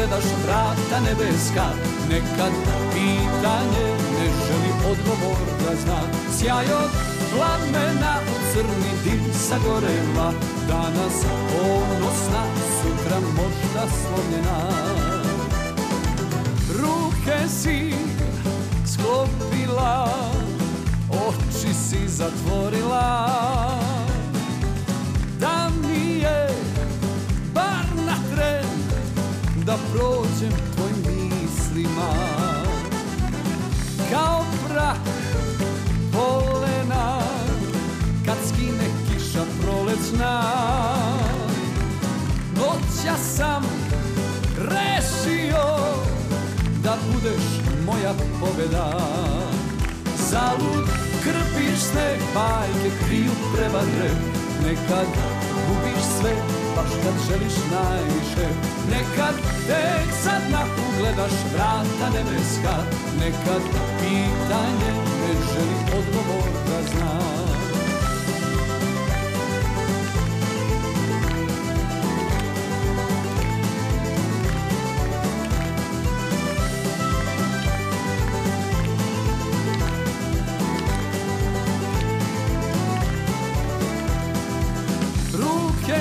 ugledaš vrata nebeska Nekad pitanje ne želi odgovor da zna. Sjaj od plamena u crni dim sagoreva Danas ponosna, sutra možda slomljena. Ruke si sklopila, oči si zatvorila Prah polena kad skine kiša prolećna Noća sam rešio da budeš moja pobjeda. Zalud krpišne bajke kriju prevare Nekad gubiš sve baš kad želiš najviše. Nekad tek sad na ugledaš vrata nebeska. Nekad pitanje ne želi odgovor da zna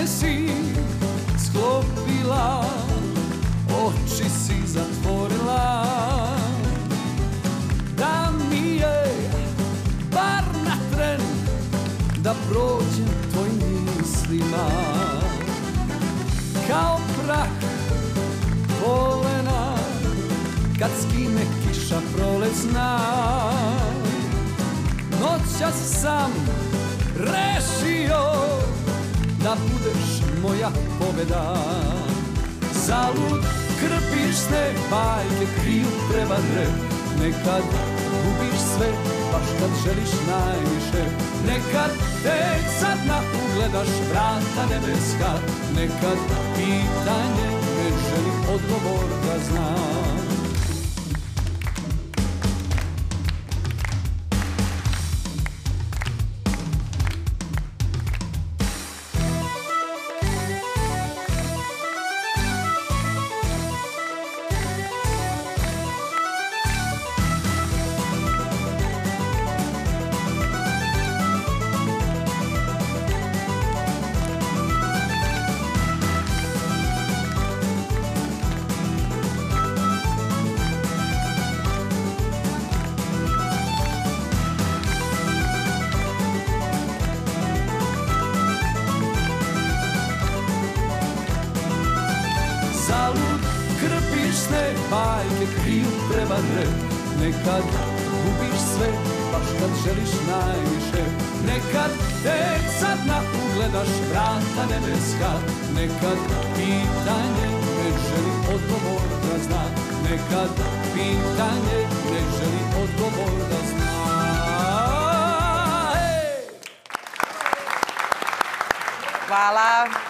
si sklopila, oči si zatvorila. Da mi je bar na tren da prođem tvojim mislima. Kao prah polena kad skine kiša prolecna Noćas sam rešio da budeš moja pobjeda. Zalud krpišne bajke kriju prevare. Nekad gubiš sve baš kad želiš najviše. Nekad tek sad na ugledaš vrata nebeska. Nekad pitanje ne želi odgovor da znam krpišne bajke kriju prevare. Nekad gubiš sve baš kad želiš najviše. Nekad tek sad na ugledaš vrata nebeska. Nekad pitanje ne želi odgovor da zna. Nekad pitanje ne želi odgovor da zna! Hvala.